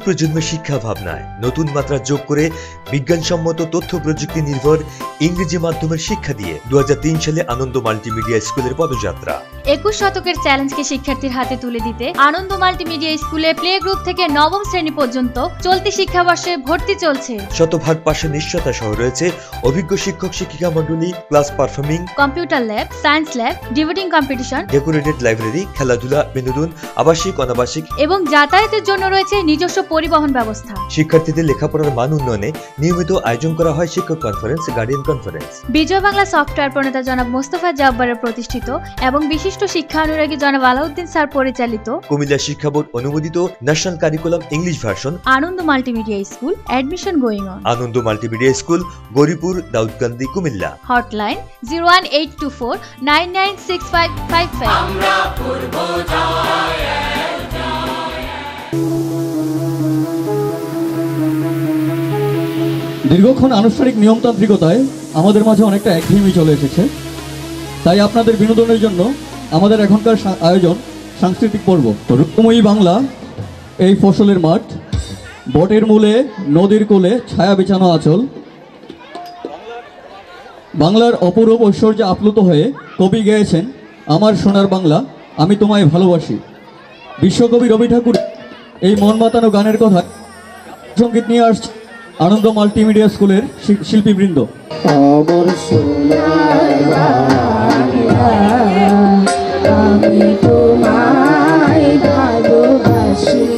নতুন প্রজন্মের শিক্ষা ভাবনায় নতুন মাত্রা যোগ করে বিজ্ঞানসম্মত তথ্য প্রযুক্তি নির্ভর ইংরেজি মাধ্যমের শিক্ষা দিয়ে দু সালে আনন্দ মাল্টিমিডিয়া স্কুলের পদযাত্রা। একুশ শতকের চ্যালেঞ্জকে শিক্ষার্থীর হাতে তুলে দিতে আনন্দ মাল্টিমিডিয়া স্কুলে প্লে গ্রুপ থেকে নবম শ্রেণি পর্যন্ত চলতি শিক্ষাবর্ষে ভর্তি চলছে। শতভাগ পাশের নিশ্চয়তা সহ রয়েছে অভিজ্ঞ শিক্ষক শিক্ষিকা মণ্ডলী class performing computer lab science lab debating competition decorated library খেলাধুলা বিনোদন আবাসিক অনাবাসিক এবং যাতায়াতের জন্য রয়েছে নিজস্ব পরিবহন ব্যবস্থা। শিক্ষার্থীদের লেখাপড়ার মান উন্নয়নে নিয়মিত আয়োজন করা হয় শিক্ষক conference guardian conference Bijoy Bangla software প্রণেতা জনাব মোস্তফা জব্বারের প্রতিষ্ঠিত এবং বিশিষ্ট শিক্ষা অনুরাগী জনাব আলাউদ্দিন স্যার পরিচালিত কুমিল্লা শিক্ষা বোর্ড অনুমোদিত national curriculum English version Ananda multimedia school admission going on Ananda multimedia school Goripur Daudkandi Cumilla. Hotline zero one eight two four nine nine six five five five দীর্ঘক্ষণ আনুষ্ঠানিক নিয়মতান্ত্রিকতায় আমাদের মাঝে অনেকটা একঘেয়েমি চলে এসেছে। তাই আপনাদের বিনোদনের জন্য আমাদের এখনকার আয়োজন সাংস্কৃতিক পর্ব। রূপময়ী বাংলা, এই ফসলের মাঠ, বটের মূলে, নদীর কোলে, ছায়া বিছানো আঁচল। বাংলার অপরূপ ঐশ্বর্যে আপ্লুত হয়ে কবি গেয়েছেন আমার সোনার বাংলা, আমি তোমায় ভালোবাসি। বিশ্বকবি রবি ঠাকুর এই মন মাতানো গানের কথা সংগীত নিয়ে আসছে আনন্দ মাল্টিমিডিয়া স্কুলের শিল্পীবৃন্দ। সোনার আমি তোমায় ভালোবাসি।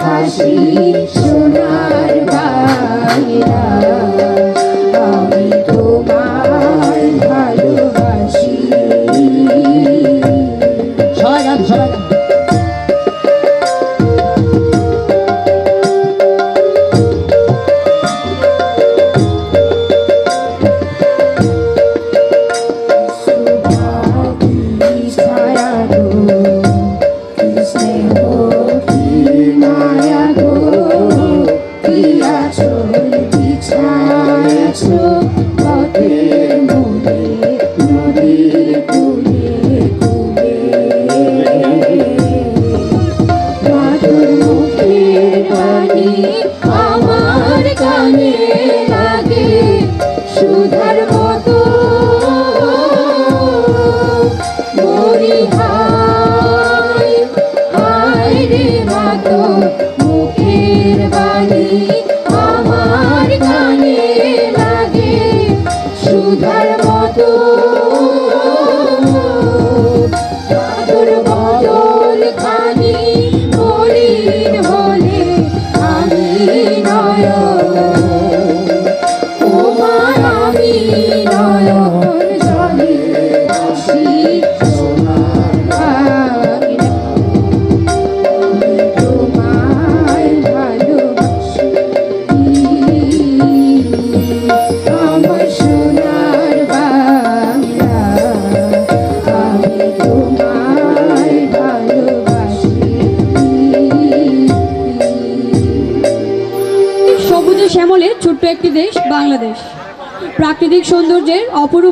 হাসি সোনার বাংলা तो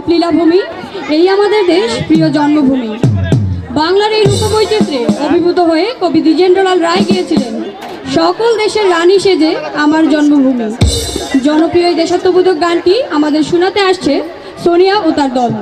রূপ লীলাভূমি এই আমাদের দেশ প্রিয় জন্মভূমি। বাংলার এই রূপবৈচিত্র্যে অভিভূত হয়ে কবি দ্বিজেন্দ্রলাল রায় গিয়েছিলেন, সকল দেশের রানী সেজে আমার জন্মভূমি। জনপ্রিয় দেশাত্মবোধক গানটি আমাদের শোনাতে আসছে সোনিয়া ও তার দল।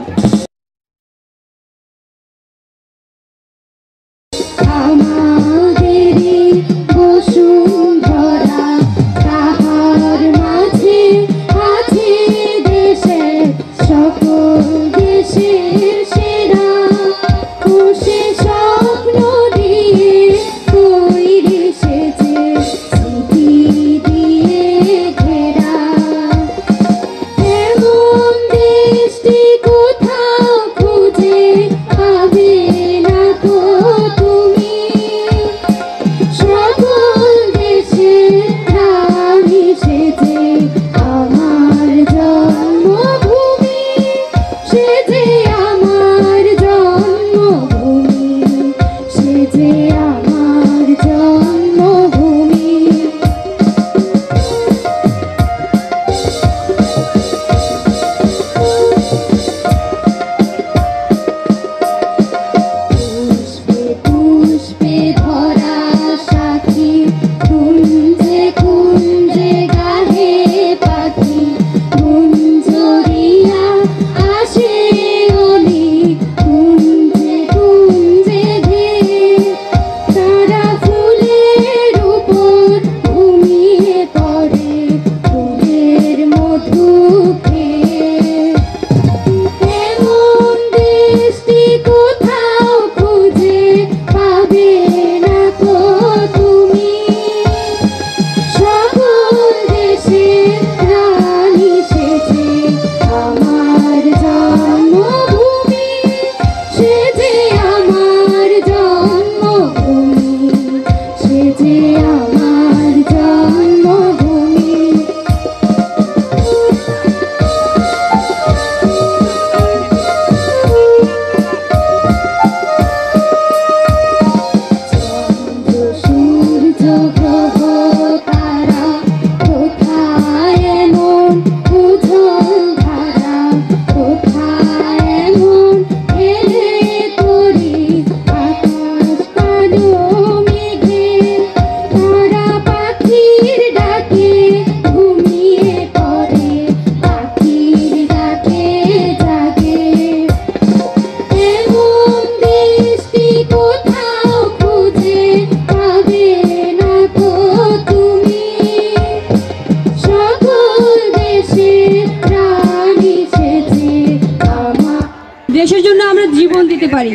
দিতে পারি।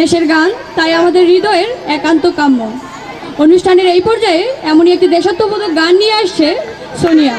দেশের গান, তাই আমাদের হৃদয়ের একান্ত কাম্য। অনুষ্ঠানের এই পর্যায়ে এমনই একটি দেশাত্মবোধক গান নিয়ে আসছে সোনিয়া।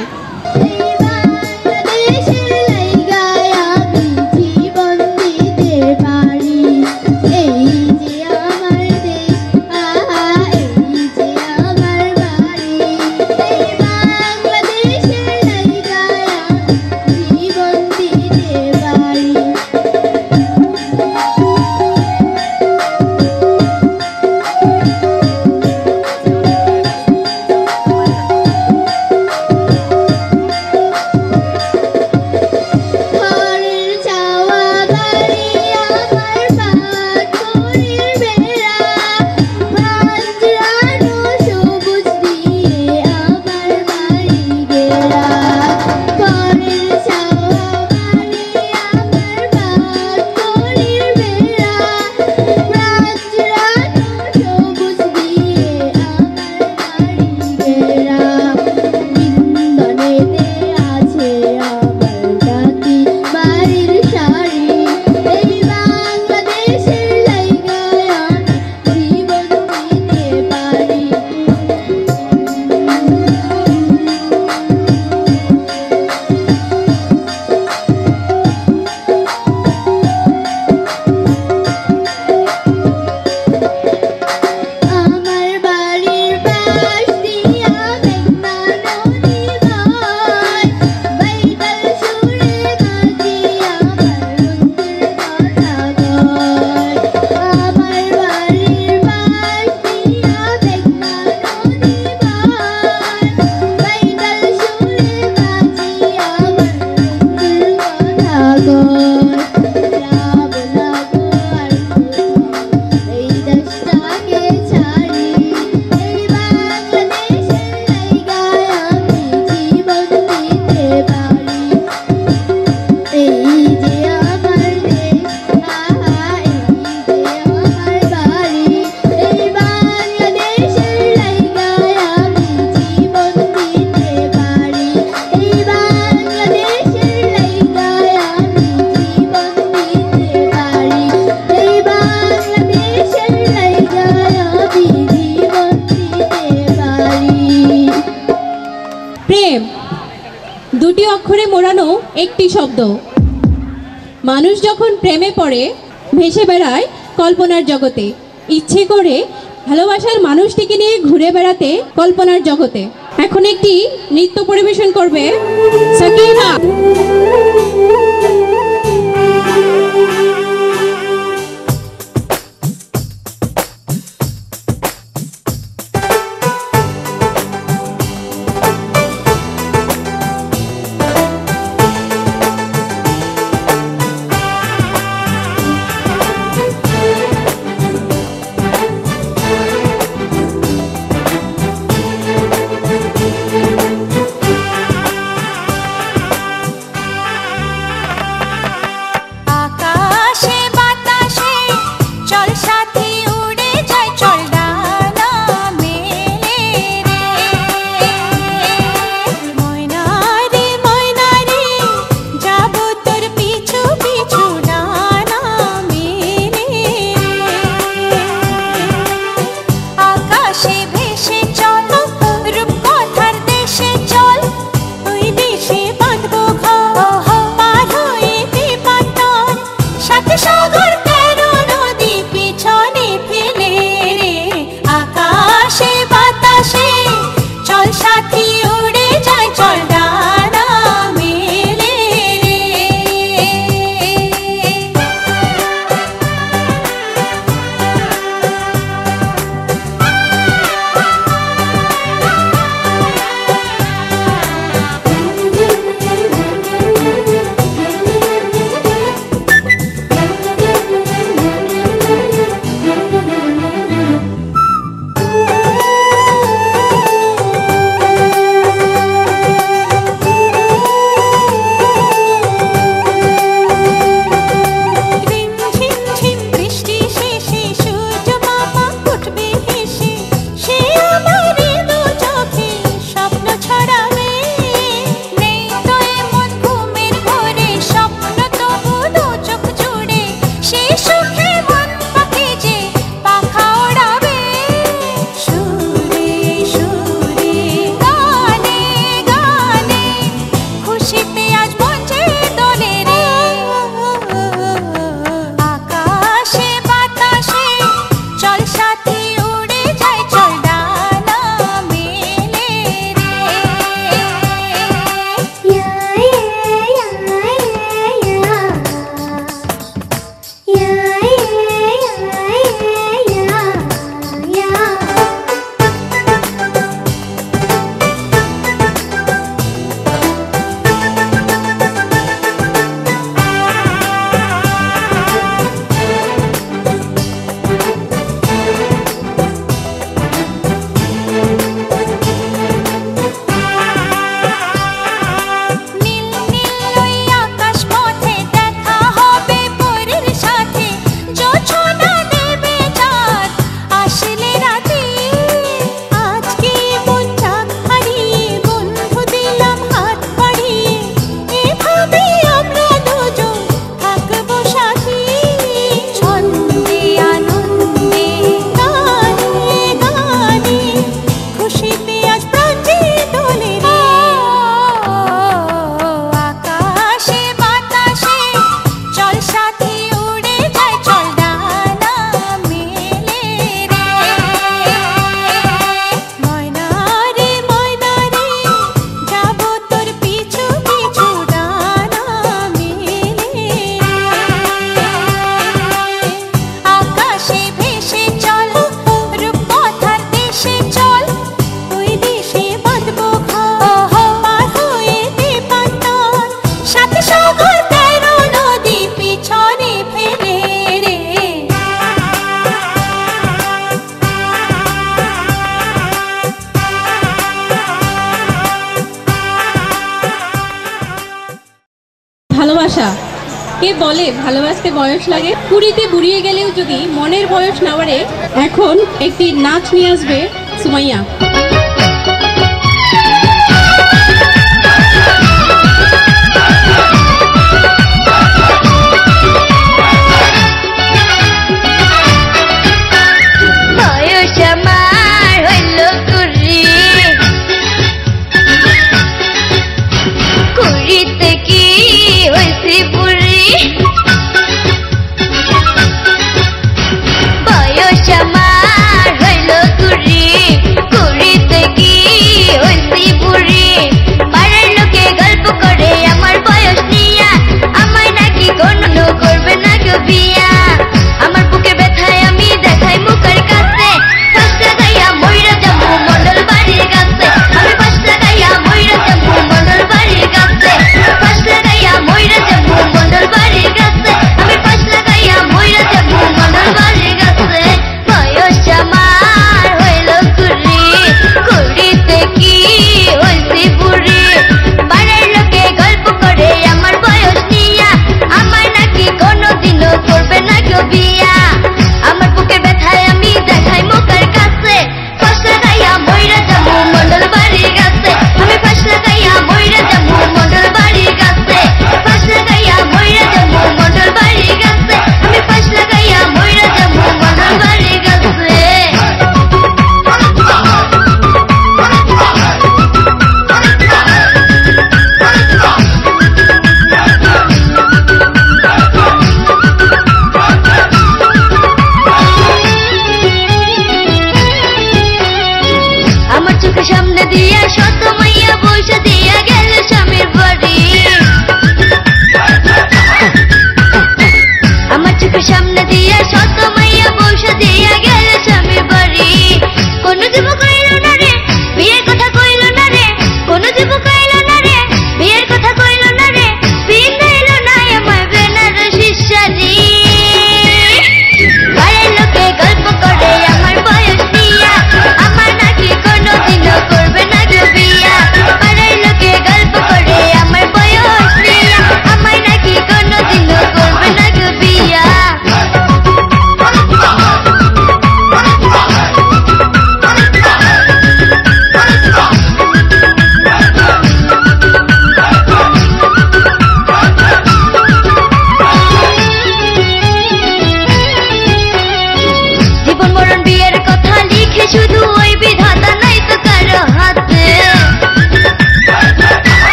মানুষ যখন প্রেমে পড়ে, ভেসে বেড়ায় কল্পনার জগতে, ইচ্ছে করে ভালোবাসার মানুষটিকে নিয়ে ঘুরে বেড়াতে কল্পনার জগতে। এখন একটি নৃত্য পরিবেশন করবে সাকিনা বয়স লাগে। কুড়িতে বুড়িয়ে গেলেও যদি মনের বয়স না বাড়ে, এখন একটি নাচ নিয়ে আসবে সুমাইয়া।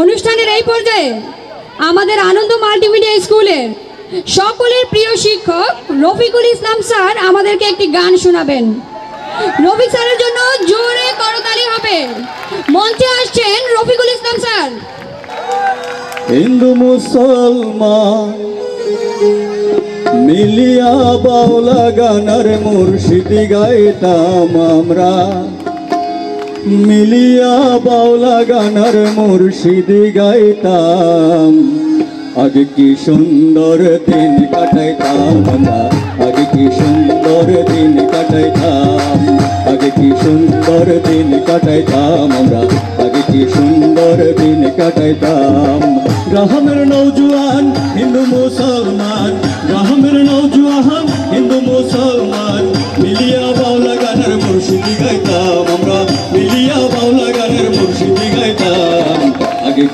অনুষ্ঠানের এই পর্যায়ে আমাদের আনন্দ মাল্টিমিডিয়া স্কুলের সকলের প্রিয় শিক্ষক রফিকুল ইসলাম স্যার আমাদেরকে একটি গান শোনাবেন। রফি স্যারের জন্য জোরে করতালি হবে। মঞ্চে আসছেন রফিকুল ইসলাম স্যার। হিন্দু, মুসলমান, মিলিয়া বাউলা গানার মুর্শিদি গাইতাম আমরা। মিলিয়া বাউলা গানার মুর্শিদি গাইতাম। আগে কি সুন্দর দিন কাটাইতাম আমরা? আগে কি সুন্দর দিন কাটাইতাম? আগে কি সুন্দর দিন কাটাইতাম আমরা? আগে কি সুন্দর দিন কাটাইতাম? গ্রামের নৌজুয়ান হিন্দু মুসলমান গ্রামের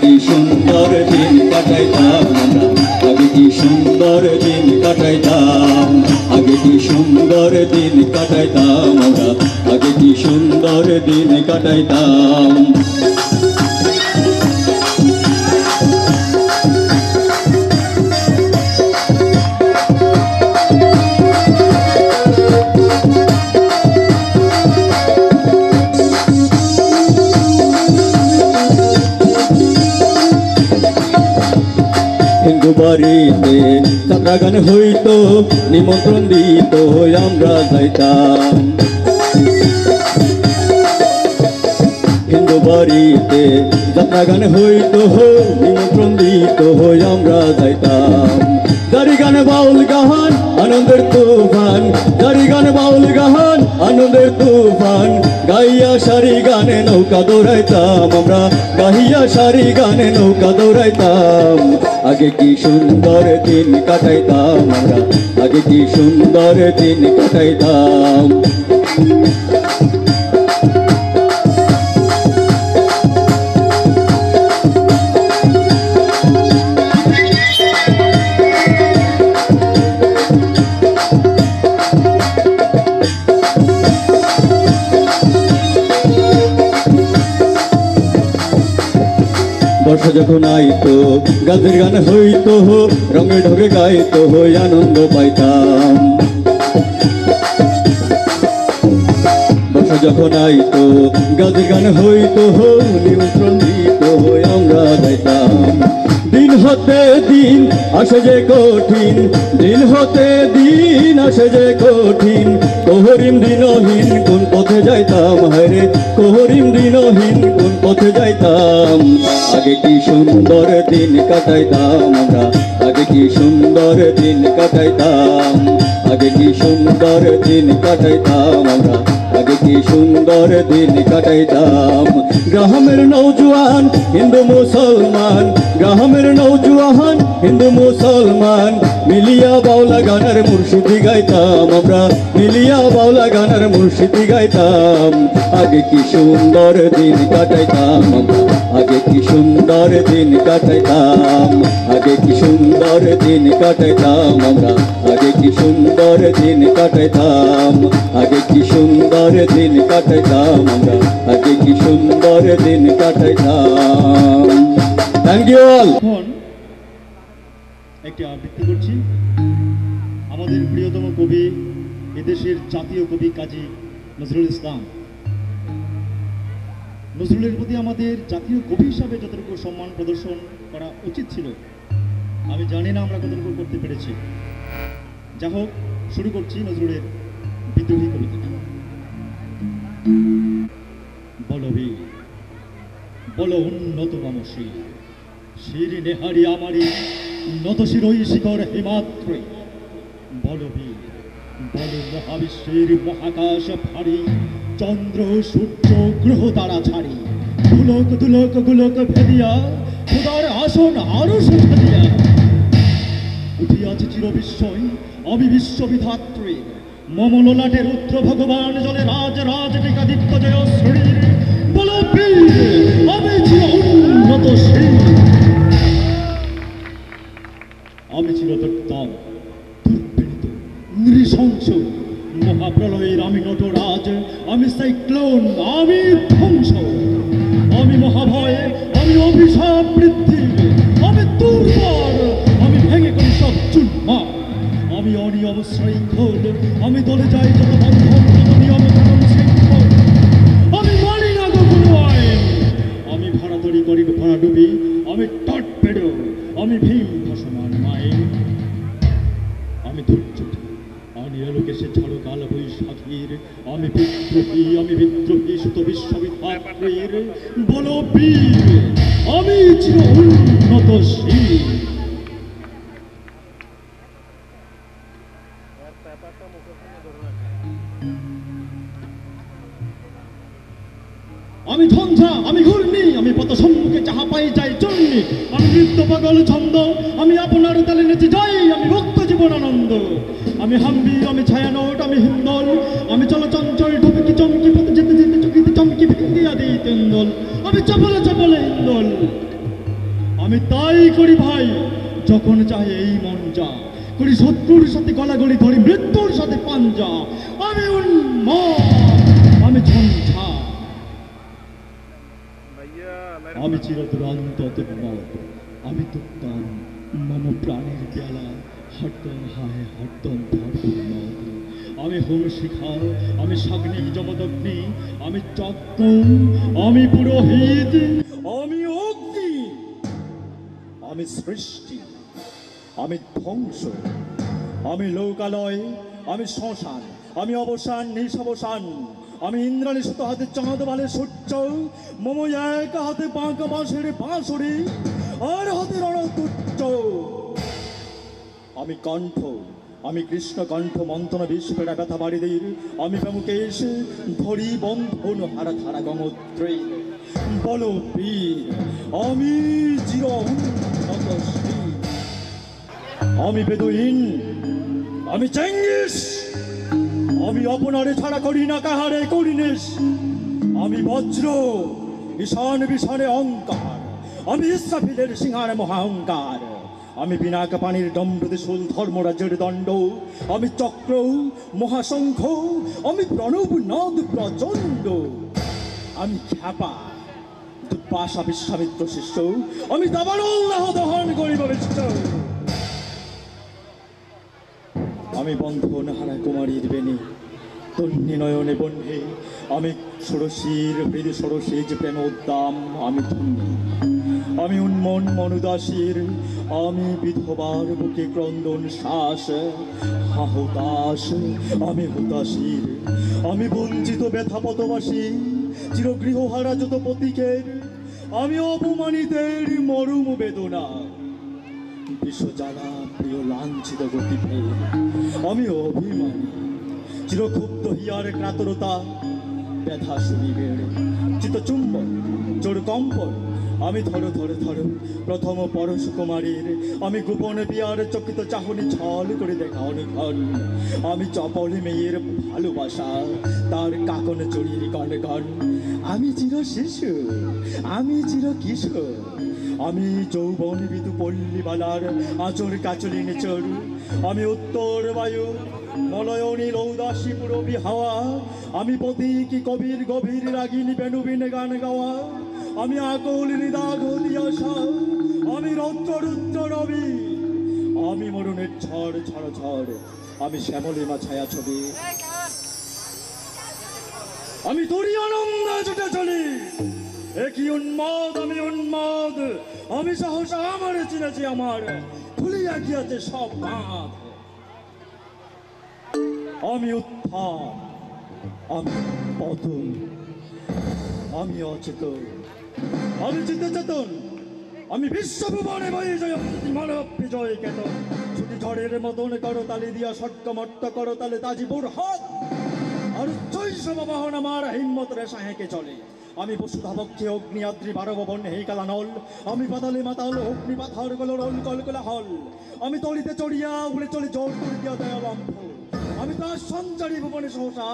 কি সুন্দর দিন কাটাইতাম আগে কি সুন্দর দিন কাটাইতাম। আগে কি সুন্দর দিন কাটাইতাম আমরা। আগে কি সুন্দর দিন কাটাইতাম। গান হইতো, নিমন্ত্রণ দিত আমরা যাইতাম। হিন্দু বাড়িতে যাত্রা গান হইতো নিমন্ত্রণ দিত আমরা যাইতাম। দারি গান বাউল গাহান, আনন্দের তুফান। দারি গান বাউল গাহান, আনন্দের তুফান। গাইয়া সারি গানে নৌকা দৌড়াইতাম আমরা গাইয়া সারি গানে নৌকা দৌড়াইতাম। আগে কি সুন্দর দিন কাটাইতাম আমরা? আগে কি সুন্দর দিন কাটাইতাম? যখন আইতো গাছের গান হইতো রঙে ঢোকে গাইতো হই আনন্দ পাইতাম। যখন আইতো গাছের গান দিত হই আমরা যাইতাম দিন হতে দিন আসে যে কঠিন, দিন হতে দিন আসে যে কঠিন, কোহরিম দিনহীন, কোন পথে যাইতাম হায়রে, কোহরিম দিনহীন যাইতাম আগে কি সুন্দর দিন কাটাইতাম আমরা? আগে কি সুন্দর দিন কাটাইতাম? আগে কি সুন্দর দিন কাটাইতাম আমরা? আগে কি সুন্দর দিন কাটাইতাম। গ্রামের নৌজওয়ান হিন্দু মুসলমান। গ্রামের নৌজওয়ান হিন্দু মুসলমান। মিলিয়া বাউলা গানের মুর্শিদি গাইতাম আমরা। মিলিয়া বাউলা গানের মুর্শিদি গাইতাম। আগে কি সুন্দর দিন কাটাইতাম আগে কি সুন্দর দিন কাটাইতাম। আগে কি সুন্দর দিন কাটাইতাম আমরা। আগে কি সুন্দর দিন কাটাইতাম। আগে কি সুন্দর দিন কাটাইতাম আমরা। আগে কি সুন্দর দিন কাটাইতাম। থ্যাংক ইউ অল একটি আবৃত্তি করছি। আমাদের প্রিয়তম কবি এদেশের জাতীয় কবি কাজী নজরুল ইসলাম। নজরুলের প্রতি আমাদের জাতীয় কবি হিসাবে যতটুকু সম্মান প্রদর্শন করা উচিত ছিল, আমি জানি না আমরা কতটুকু করতে পেরেছি। যা হোক শুরু করছি নজরুলের বিদ্রোহী কবিতা বলবি বলো উন্নত মানসী শির। নেহারি আমারি নত শিরই শিখর হিমাত্রে বলবি বল মহাবিশ্বের মহাকাশ ভারী, চন্দ্র, সূর্য, গ্রহ তারা ছাড়ি। গুলক দুলক, গুলক ভেদিয়া, খুদার আসন আরও সুঠাদিয়া উঠিয়াছে চির বিস্ময় আমি বিশ্ববিধাত্রী মম ললাটে রুদ্র ভগবান জলে রাজ রাজ টিকাদিত্য জয় শরীর আমি চির উন্নত আমি চির দুর্দম দুর্পীড়িত নৃশংস। মহাপ্রলয়ের আমি নটরাজ, আমি সাইক্লোন, আমি ধ্বংস। আমি মহাভয়, আমি অভিশাপ বৃদ্ধি। আমি অনিয়ম শৃঙ্খল, আমি দলে যাই যত নিয়ম আমি মানি না কোনো আইন আমি ভাড়া তৈরি করি ভাড়া ডুবি আমি টট পেডো আমি ভীম ভাসমান মাইন। আমি ধৈর্য আমি আলোকে সে ঝড় কাল বৈশাখীর আমি বিদ্রোহী আমি বিদ্রোহী, সুত বিশ্ববিদ্যালয়ের বল বীর, আমি চির উন্নতশীল আমি নৃত্য পাগল ছন্দ। আমি আপনার তালে নেচে যাই আমি ভক্ত জীবন আনন্দ। আমি হাম্বি আমি ছায়ানোট আমি হিন্দল। আমি চলচঞ্চল ঢুকি চমকি পথে যেতে যেতে চকিতে চমকি ভিঙ্গিয়া দিই তেন্দল। আমি চপলে চপলে ইন্দল। আমি তাই করি ভাই যখন চাই এই মন যা করি শত্রুর সাথে গলাগলি ধরি মৃত্যুর সাথে পাঞ্জা। আমি উন্মাদ আমি ঝঞ্ঝা। আমি চিরদুরান্ত দুর্মত আমি তুপ্তান মম প্রাণের পেয়ালা হরদম হায় হরদম ধর্মত আমি হোম শিখা আমি সাগ্নিক জমদগ্নি আমি চক্র আমি পুরোহিত, আমি অগ্নি, আমি সৃষ্টি, আমি ধ্বংস, আমি লোকালয়, আমি শ্মশান, আমি অবসান, নিঃসবসান, আমি ইন্দ্রাণী সুত হাতে চাঁদ বালে সূর্য, মম এক হাতে বাঁকা বাঁশের বাঁশরি আর হাতে রণতুচ্চ আমি কণ্ঠ, আমি কৃষ্ণকণ্ঠ মন্থন বিশ্বপেটা ব্যথা বাড়িদের। আমি প্রমুকেশ ধরি বন্ধন হারা ধারা গঙ্গোত্রী বল আমি চির আমি বেদুইন, আমি চেঙ্গিস। আমি অপনারে ছাড়া করি না কাহারে করিনেস। আমি বজ্র, ঈশান বিষানে অহংকার। আমি ইসরাফিলের সিংহার মহাহংকার আমি বিনাক পানির দণ্ডদেশুল ধর্মরাজ্যের দণ্ড। আমি চক্র মহাশঙ্খ আমি প্রণব নদ প্রচণ্ড। আমি খ্যাপা, দুপাশা বিশ্বামিত্র শিষ্য। আমি দাবারুল্লাহ দহন করিব বিষ্ট। আমি বন্ধন হারা কুমারীর বেনি তন্নি নয়নে বন্ধে আমি ষোড়শীর হৃদ ষোড়শীজ প্রেম উদ্দাম, আমি আমি উন্মন মনুদাসীর, আমি বিধবার বুকে ক্রন্দন শ্বাস। হাহতাস আমি হতাশীর। আমি বঞ্চিত ব্যথা পতবাসী চিরগৃহহারা যত প্রতীকের আমি অপমানিতের মরুম বেদনা। বিশ্ব জানা প্রিয় লাঞ্ছিত গতি আমি অভিমানী। চিরক্ষুব্ধ হিয়ার ক্রাতরতা, ব্যথা শুনিবের চিত চুম্বন চোর কম্পন, আমি ধরো ধরো ধরো, প্রথম পরশ কুমারীর। আমি গোপনে বিয়ার চকিত চাহনি ছল করে দেখা অনুক্ষণ আমি চপল মেয়ের ভালোবাসা, তার কাকন চড়ির গণ গণ আমি চির শিশু, আমি চির কিশোর। আমি যৌবন বিদু পল্লীবালার আচর কাচলি নেচর আমি উত্তর বায়ু মলয়নী লৌদাসী পুরবী হাওয়া আমি প্রতীকী কবির গভীর রাগিনী বেনুবিন গান গাওয়া। আমি আকুল হৃদাগ দিয়াশা আমি রৌদ্র রুদ্র রবি। আমি মরুণের ঝড় ঝড় ঝড়। আমি শ্যামলিমা ছায়া ছবি। আমি তোরই আনন্দ ছুটে চলি। একই উন্মাদ, আমি উন্মাদ? আমি সহসা আমার চিনেছি আমার। খুলিয়া গিয়াছে সব বাঁধ। আমি উত্থান, আমি পতন, আমি অচেতন, আমি চিন্তা চেতন আমি বিশ্বভুবনে বয়ে মানব বিজয় কেতন। ছুটি ঝড়ের মতন করো তালি দিয়া সট্ট মট্ট করো তালে তাজিপুর হাত আর চৈশব বাহন আমার হিম্মত রে সাহেকে চলে। আমি বসুধাবক্ষে অগ্নি আদ্রি বারবন হেকালা নল আমি পাতালে মাতাল অগ্নি পাথার গল রল কল কলা হল আমি তলিতে চড়িয়া উড়ে চলে জল করে দিয়া দয়ালম্ভ আমি তার সঞ্চারী ভুবনে সহসা।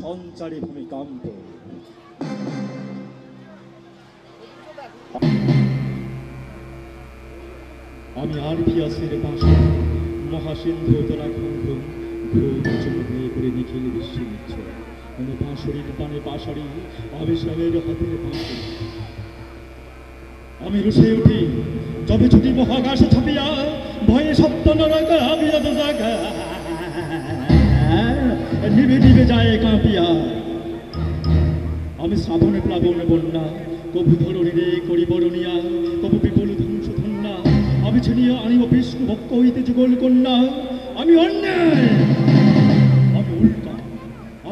সঞ্চারী ভূমিকম্প। আমি আর পিয়াসের পাশে? মহাসিন্ধু তোরা খন্ড ঘোর করে নিখিল বিশ্বে আমি পাঁশড়ির পানে পাশাড়ি আবেশালের হাতে পাঁশড়ি আমি রুষে উঠি, যবে ছুটি মহাকাশে ছাপিয়া, ভয়ে সত্য নরক আবিয়া তো জাগা নিবে নিবে যায় কাঁপিয়া। আমি শ্রাবণে প্লাবন বন্যা, কবু ধরণী রে করি বরণিয়া, কবু বিপুল ধ্বংস ধন্যা আমি ছিনিয়া আনিব বিষ্ণু ভক্ত হইতে যুগল কন্যা। আমি অন্যায়!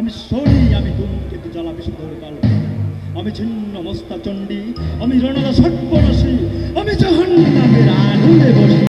আমি সরি, আমি ধূমকেতু জ্বালা বিশুদ্ধর কাল আমি ছিন্ন মস্তা চণ্ডী আমি রণদা সর্বনাশী আমি জাহান্নামের আগুনে বসি।